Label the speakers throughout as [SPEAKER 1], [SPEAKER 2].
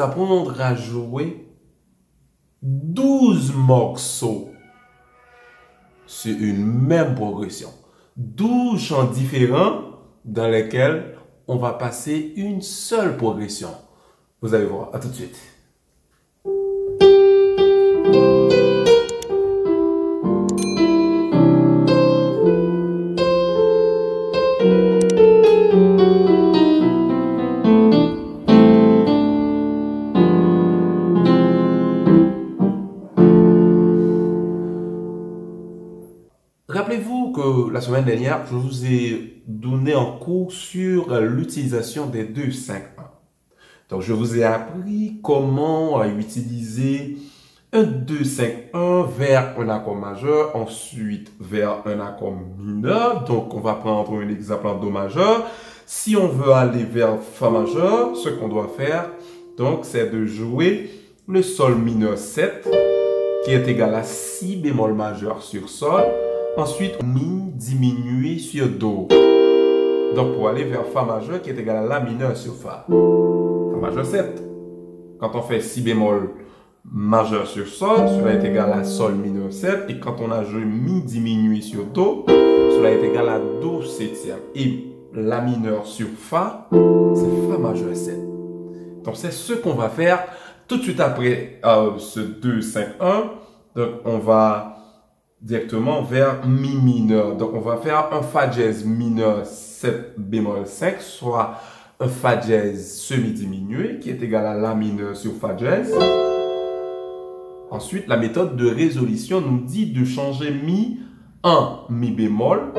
[SPEAKER 1] apprendre à jouer 12 morceaux sur une même progression. 12 chants différents dans lesquels on va passer une seule progression. Vous allez voir, à tout de suite. Semaine dernière, je vous ai donné un cours sur l'utilisation des 2 5 1. Donc, je vous ai appris comment utiliser un 2 5 1 vers un accord majeur, ensuite vers un accord mineur. Donc, on va prendre un exemple en do majeur. Si on veut aller vers fa majeur, ce qu'on doit faire, donc, c'est de jouer le sol mineur 7 qui est égal à si bémol majeur sur sol Ensuite, mi diminué sur do. Donc, pour aller vers fa majeur qui est égal à la mineur sur fa. Fa majeur 7. Quand on fait si bémol majeur sur sol, cela est égal à sol mineur 7. Et quand on a joué mi diminué sur do, cela est égal à do septième. Et la mineur sur fa, c'est fa majeur 7. Donc, c'est ce qu'on va faire tout de suite après euh, ce 2, 5, 1. Donc, on va directement vers mi mineur. Donc, on va faire un fa dièse mineur 7 bémol 5, soit un fa dièse semi-diminué qui est égal à la mineur sur fa dièse. Ensuite, la méthode de résolution nous dit de changer mi en mi bémol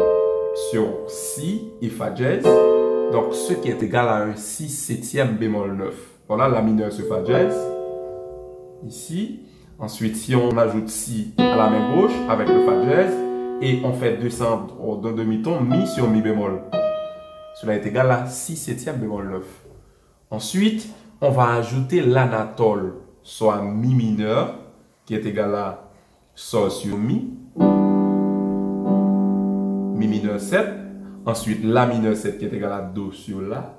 [SPEAKER 1] sur si et fa dièse. Donc, ce qui est égal à un si septième bémol 9. Voilà la mineur sur fa dièse. Ici. Ensuite, si on ajoute si à la main gauche avec le fa dièse et on fait descendre d'un demi-ton mi sur mi bémol. Cela est égal à si septième bémol 9. Ensuite, on va ajouter l'anatole, soit mi mineur, qui est égal à sol sur mi, mi mineur 7. Ensuite, la mineur 7 qui est égal à do sur la,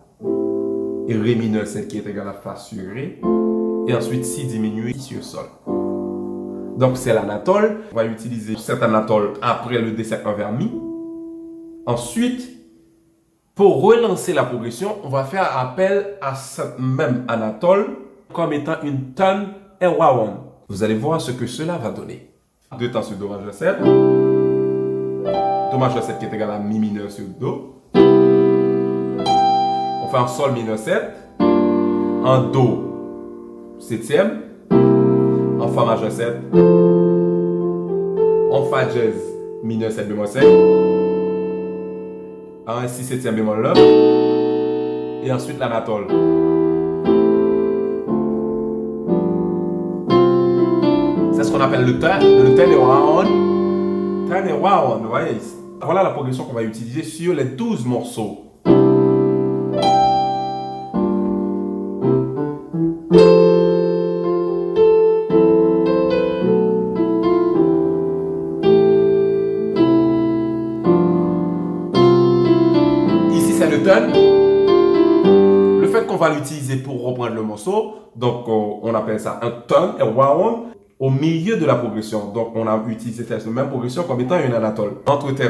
[SPEAKER 1] et ré mineur 7 qui est égal à fa sur ré, et ensuite si diminué sur sol. Donc, c'est l'anatole. On va utiliser cet anatole après le dessin vers mi. Ensuite, pour relancer la progression, on va faire appel à cette même anatole comme étant une tonne et wawan. Vous allez voir ce que cela va donner. Deux temps sur Do majeur 7. Do majeur 7 qui est égal à Mi mineur sur Do. On fait un Sol mineur 7. Un Do septième en Fa majeur 7, en Fa dièse mineur 7 bémol 5, en Si septième bémol 9, et ensuite l'anatole. C'est ce qu'on appelle le turn, le. Turn around, vous voyez. Voilà la progression qu'on va utiliser sur les 12 morceaux. Le fait qu'on va l'utiliser pour reprendre le morceau, donc on appelle ça un ton, un round, au milieu de la progression. Donc on a utilisé cette même progression comme étant une anatole. Entre tes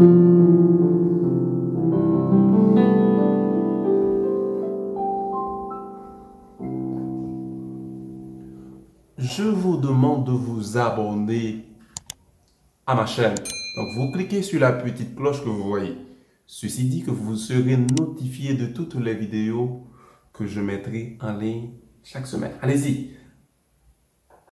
[SPEAKER 1] je vous demande de vous abonner à ma chaîne. Donc, vous cliquez sur la petite cloche que vous voyez. Ceci dit que vous serez notifié de toutes les vidéos que je mettrai en ligne chaque semaine. Allez-y,